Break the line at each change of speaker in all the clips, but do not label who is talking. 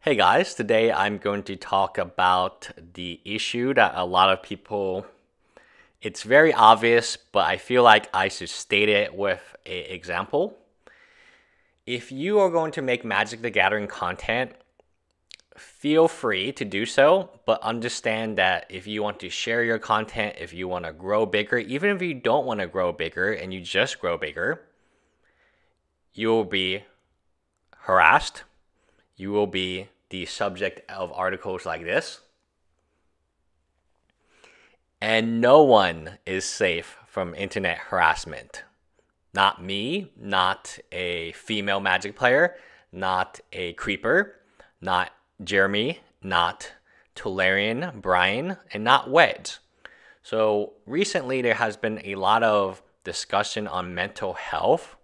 Hey guys, today I'm going to talk about the issue that a lot of people it's very obvious, but I feel like I should state it with an example. If you are going to make Magic the Gathering content, feel free to do so, but understand that if you want to share your content, if you want to grow bigger, even if you don't want to grow bigger and you just grow bigger, you will be harassed. You will be the subject of articles like this. And no one is safe from internet harassment. Not me, not a female magic player, not a creeper, not Jeremy, not Tolarian, Brian, and not Wedge. So recently there has been a lot of discussion on mental health.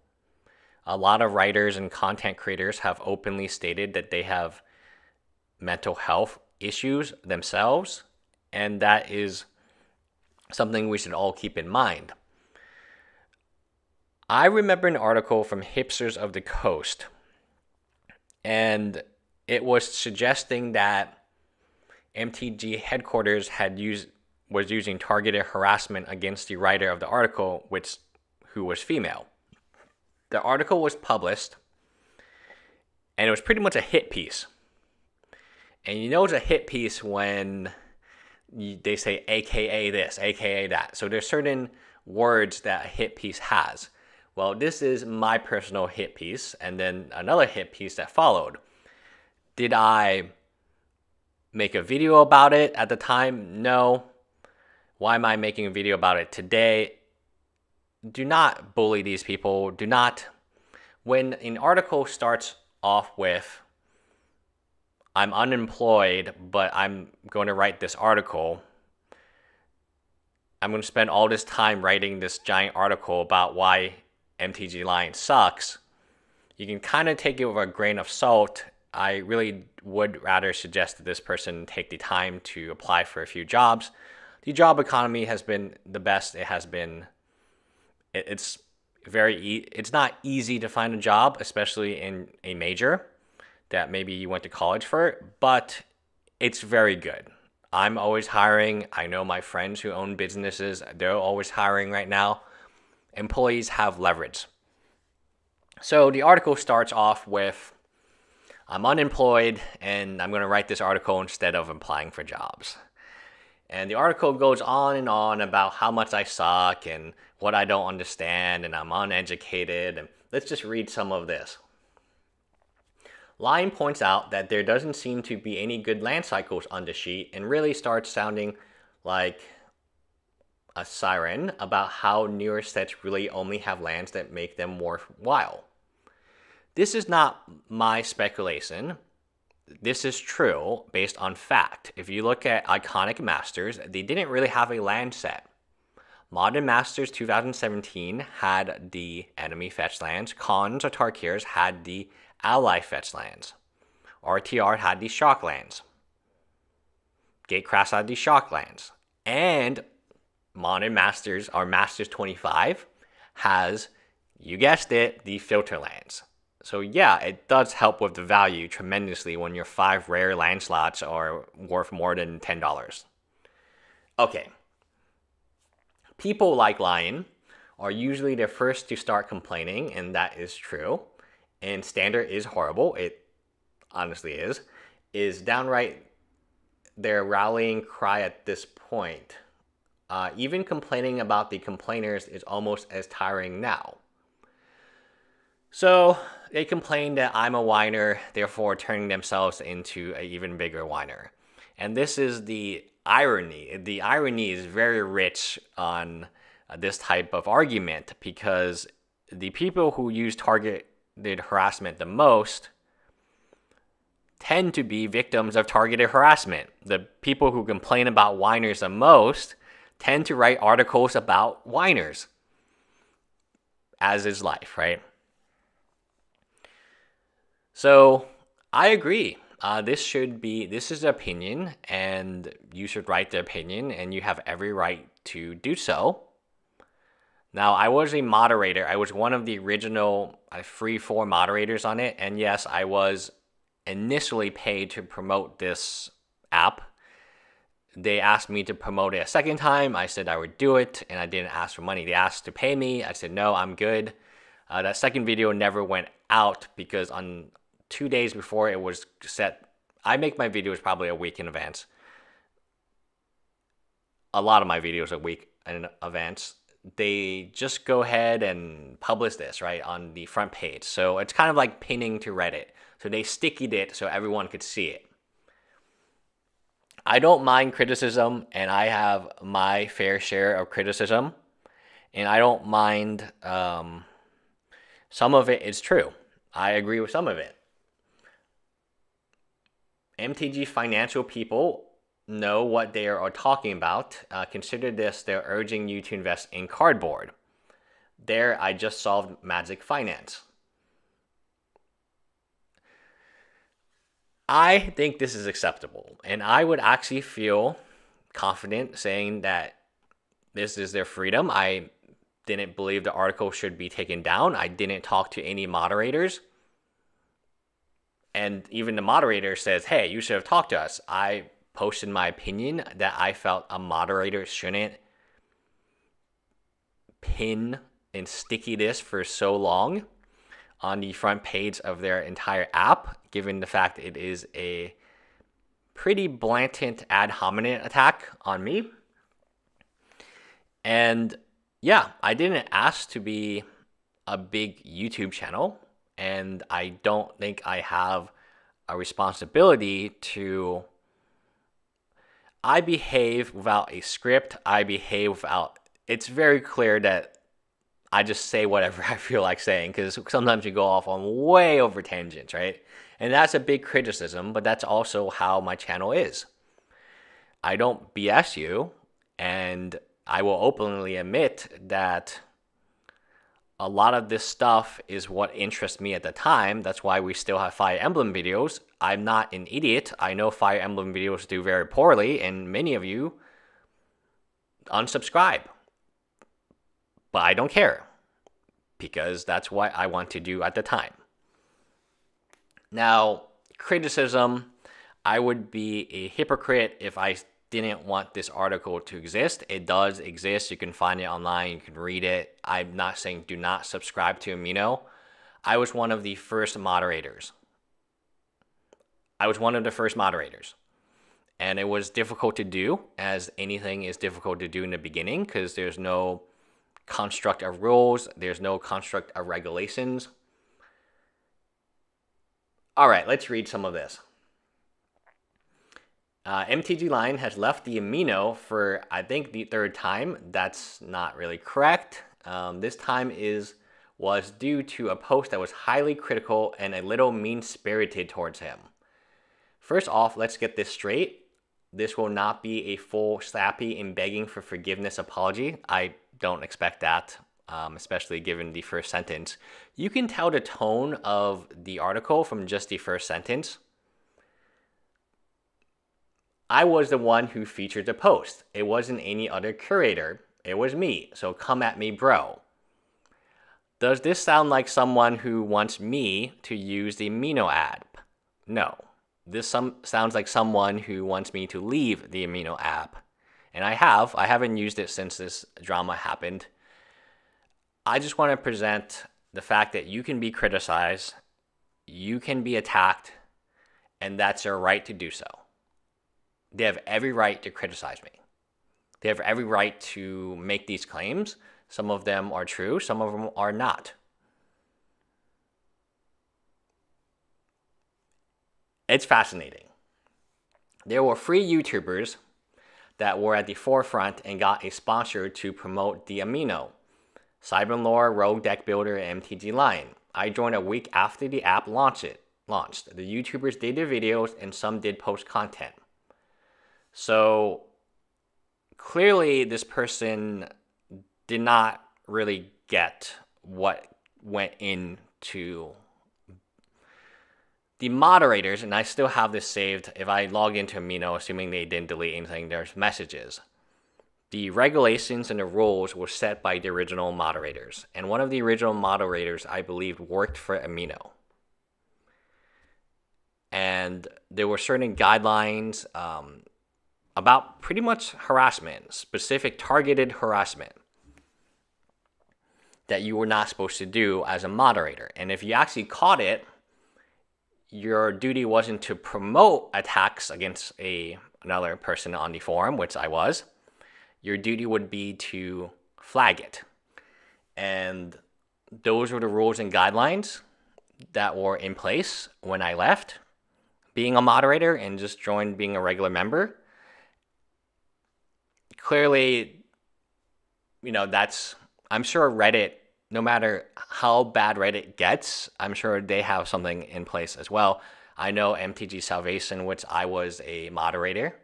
A lot of writers and content creators have openly stated that they have mental health issues themselves, and that is something we should all keep in mind. I remember an article from Hipsters of the Coast, and it was suggesting that MTG headquarters had used was using targeted harassment against the writer of the article, which who was female. The article was published, and it was pretty much a hit piece. And you know it's a hit piece when they say AKA this, AKA that. So there's certain words that a hit piece has. Well, this is my personal hit piece, and then another hit piece that followed. Did I make a video about it at the time? No. Why am I making a video about it today? Do not bully these people. Do not. When an article starts off with, I'm unemployed, but I'm going to write this article. I'm going to spend all this time writing this giant article about why MTG Lion sucks. You can kind of take it with a grain of salt. I really would rather suggest that this person take the time to apply for a few jobs. The job economy has been the best it has been. It's very e- it's not easy to find a job, especially in a major that maybe you went to college for, but it's very good. I'm always hiring. I know my friends who own businesses, they're always hiring right now. Employees have leverage. So the article starts off with I'm unemployed and I'm going to write this article instead of applying for jobs. And the article goes on and on about how much I suck and what I don't understand and I'm uneducated. And let's just read some of this. Lion points out that there doesn't seem to be any good land cycles on the sheet and really starts sounding like a siren about how newer sets really only have lands that make them worthwhile. This is not my speculation. This is true based on fact. If you look at Iconic Masters, they didn't really have a land set. Modern Masters 2017 had the enemy fetch lands. Khans of Tarkirs had the ally fetch lands. RTR had the shock lands. Gatecrash had the shock lands. And Modern Masters, or Masters 25, has, you guessed it, the filter lands. So yeah, it does help with the value tremendously when your five rare land slots are worth more than $10. Okay. People like Lion are usually the first to start complaining, and that is true and standard is horrible. It honestly is. Is downright their rallying cry at this point. Uh, even complaining about the complainers is almost as tiring now. So they complain that I'm a whiner, therefore turning themselves into an even bigger whiner. And this is the irony. The irony is very rich on uh, this type of argument because the people who use target targeted harassment the most tend to be victims of targeted harassment. The people who complain about whiners the most tend to write articles about whiners, as is life, right? So I agree. Uh, this should be this is opinion, and you should write the opinion, and you have every right to do so. Now, I was a moderator. I was one of the original uh, free four moderators on it, and yes, I was initially paid to promote this app. They asked me to promote it a second time. I said I would do it, and I didn't ask for money. They asked to pay me. I said no, I'm good. Uh, that second video never went out because on two days before it was set, I make my videos probably a week in advance. A lot of my videos a week in advance. They just go ahead and publish this right on the front page. So it's kind of like pinning to Reddit. So they stickied it so everyone could see it. I don't mind criticism, and I have my fair share of criticism, and I don't mind. Um, some of it is true. I agree with some of it. MTG financial people know what they are talking about. Uh, consider this they're urging you to invest in cardboard. There, I just solved Magic Finance. I think this is acceptable, and I would actually feel confident saying that this is their freedom. I didn't believe the article should be taken down. I didn't talk to any moderators. And even the moderator says, hey, you should have talked to us. I posted my opinion that I felt a moderator shouldn't pin and sticky this for so long on the front page of their entire app, given the fact it is a pretty blatant ad hominem attack on me. And yeah, I didn't ask to be a big YouTube channel, and I don't think I have a responsibility to. I behave without a script. I behave without. It's very clear that I just say whatever I feel like saying because sometimes you go off on way over tangents, right? And that's a big criticism, but that's also how my channel is. I don't BS you, and I will openly admit that a lot of this stuff is what interests me at the time. That's why we still have Fire Emblem videos. I'm not an idiot. I know Fire Emblem videos do very poorly, and many of you unsubscribe but I don't care because that's what I want to do at the time. Now, criticism, I would be a hypocrite if I didn't want this article to exist. It does exist. You can find it online, you can read it. I'm not saying do not subscribe to Amino. I was one of the first moderators. I was one of the first moderators. And it was difficult to do, as anything is difficult to do in the beginning, because there's no construct of rules, there's no construct of regulations. All right, let's read some of this. Uh, MTG Lion has left the amino for, I think, the third time. That's not really correct. Um, this time is was due to a post that was highly critical and a little mean spirited towards him. First off, let's get this straight. This will not be a full slappy and begging for forgiveness apology. I don't expect that, um, especially given the first sentence. You can tell the tone of the article from just the first sentence. I was the one who featured the post. It wasn't any other curator. It was me. So come at me, bro. Does this sound like someone who wants me to use the Amino app? No. This some, sounds like someone who wants me to leave the Amino app and I have. I haven't used it since this drama happened. I just want to present the fact that you can be criticized, you can be attacked, and that's your right to do so. They have every right to criticize me. They have every right to make these claims. Some of them are true, some of them are not. It's fascinating. There were three YouTubers that were at the forefront and got a sponsor to promote the Amino. Cyberlore, Rogue Deck Builder, and MTG Lion. I joined a week after the app launched it. Launched. The YouTubers did their videos and some did post content. So clearly this person did not really get what went into the moderators, and I still have this saved. If I log into Amino, assuming they didn't delete anything, there's messages. The regulations and the rules were set by the original moderators, and one of the original moderators, I believe, worked for Amino. and there were certain guidelines um, about pretty much harassment, specific targeted harassment that you were not supposed to do as a moderator. And if you actually caught it, your duty wasn't to promote attacks against a another person on the forum, which I was. Your duty would be to flag it. And those were the rules and guidelines that were in place when I left being a moderator and just joined being a regular member. Clearly, you know, that's, I'm sure Reddit, no matter how bad Reddit gets, I'm sure they have something in place as well. I know MTG Salvation, which I was a moderator.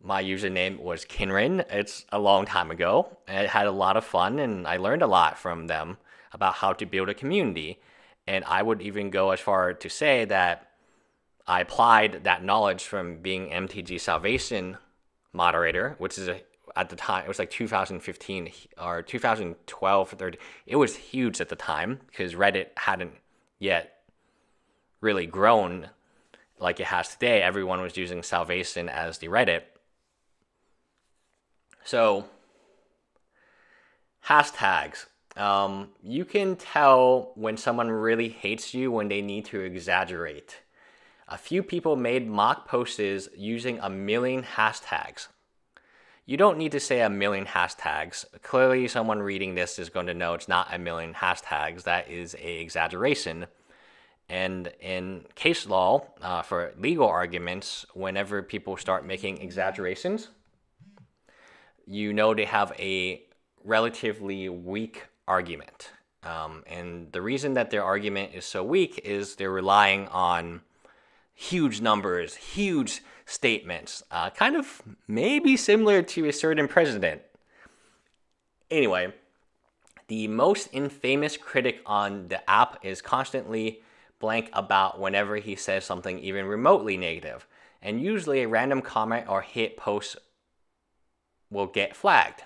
My username was Kinrin. It's a long time ago. It had a lot of fun, and I learned a lot from them about how to build a community. And I would even go as far to say that I applied that knowledge from being MTG Salvation moderator, which is a, at the time it was like 2015 or 2012 or 30. It was huge at the time because Reddit hadn't yet really grown like it has today. Everyone was using Salvation as the Reddit. So hashtags. Um, you can tell when someone really hates you when they need to exaggerate. A few people made mock posts using a million hashtags. You don't need to say a million hashtags. Clearly, someone reading this is going to know it's not a million hashtags. That is a exaggeration. And in case law, uh, for legal arguments, whenever people start making exaggerations, you know they have a relatively weak argument. Um, and the reason that their argument is so weak is they're relying on huge numbers, huge statements, uh, kind of maybe similar to a certain president. Anyway, the most infamous critic on the app is constantly blank about whenever he says something even remotely negative, and usually a random comment or hit post will get flagged.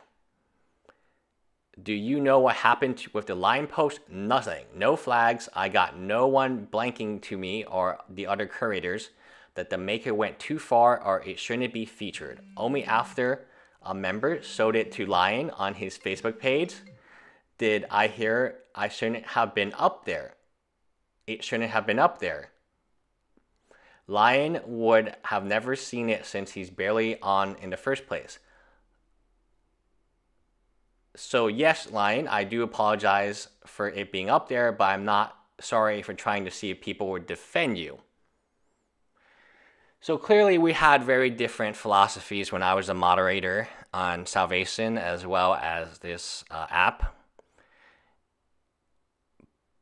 Do you know what happened with the Lion post? Nothing. No flags. I got no one blanking to me or the other curators that the maker went too far or it shouldn't be featured. Only after a member showed it to Lion on his Facebook page did I hear I shouldn't have been up there. It shouldn't have been up there. Lion would have never seen it since he's barely on in the first place so yes, Lion, I do apologize for it being up there, but I'm not sorry for trying to see if people would defend you. So clearly, we had very different philosophies when I was a moderator on Salvation as well as this uh, app.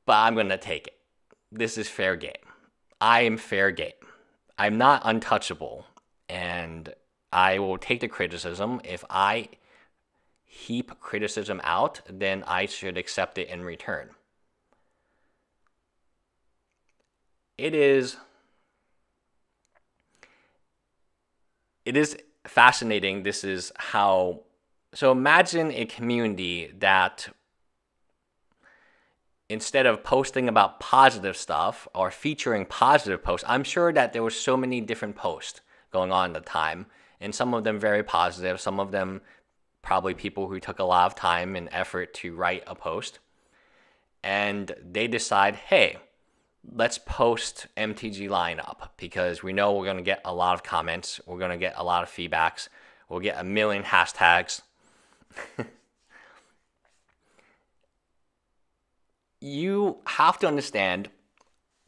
But I'm going to take it. This is fair game. I am fair game. I'm not untouchable. And I will take the criticism if I heap criticism out, then I should accept it in return. It is it is fascinating this is how so imagine a community that instead of posting about positive stuff or featuring positive posts, I'm sure that there were so many different posts going on at the time, and some of them very positive, some of them probably people who took a lot of time and effort to write a post. And they decide, hey, let's post MTG lineup because we know we're going to get a lot of comments, we're going to get a lot of feedbacks, we'll get a million hashtags. you have to understand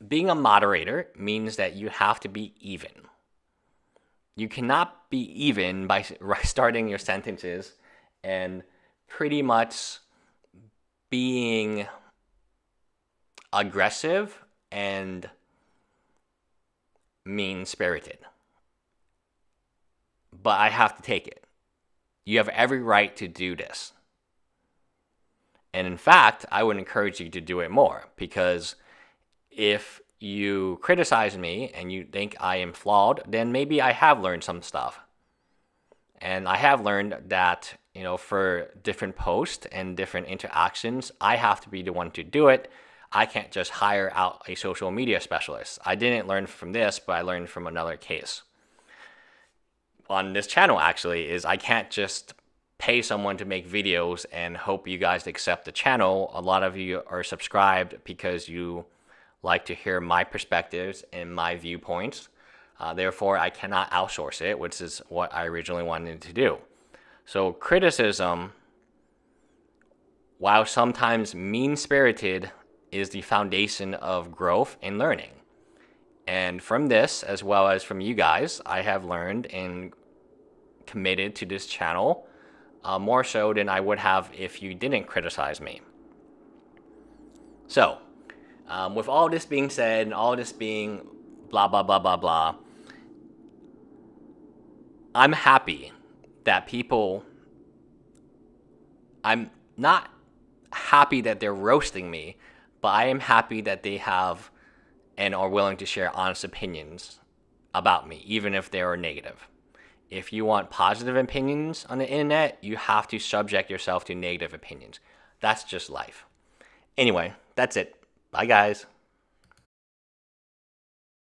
being a moderator means that you have to be even. You cannot be even by starting your sentences and pretty much being aggressive and mean spirited. But I have to take it. You have every right to do this. And in fact, I would encourage you to do it more because if you criticize me and you think I am flawed, then maybe I have learned some stuff. And I have learned that you know, for different posts and different interactions, I have to be the one to do it. I can't just hire out a social media specialist. I didn't learn from this, but I learned from another case. On this channel, actually, is I can't just pay someone to make videos and hope you guys accept the channel. A lot of you are subscribed because you like to hear my perspectives and my viewpoints. Uh, therefore, I cannot outsource it, which is what I originally wanted to do. So, criticism, while sometimes mean spirited, is the foundation of growth and learning. And from this, as well as from you guys, I have learned and committed to this channel uh, more so than I would have if you didn't criticize me. So, um, with all this being said and all this being blah, blah, blah, blah, blah, I'm happy that people, I'm not happy that they're roasting me, but I am happy that they have and are willing to share honest opinions about me, even if they are negative. If you want positive opinions on the internet, you have to subject yourself to negative opinions. That's just life. Anyway, that's it. Bye, guys.